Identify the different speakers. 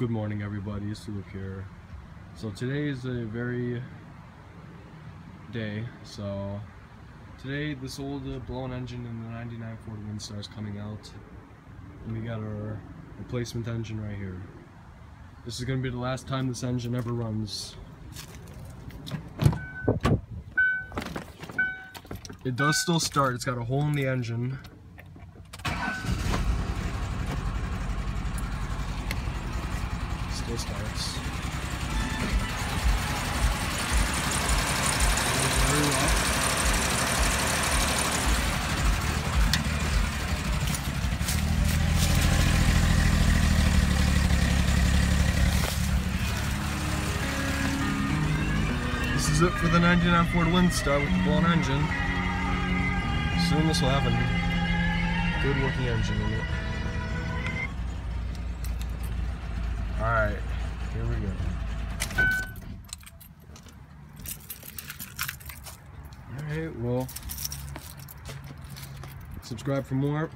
Speaker 1: Good morning everybody, it's Luke here. So today is a very day, so today this old uh, blown engine in the 99 Ford Windstar is coming out and we got our replacement engine right here. This is going to be the last time this engine ever runs. It does still start, it's got a hole in the engine still starts. This is it for the 99 Ford Windstar with the blown engine. Soon this will have a good working engine in it. Alright, here we go. Alright, well, subscribe for more.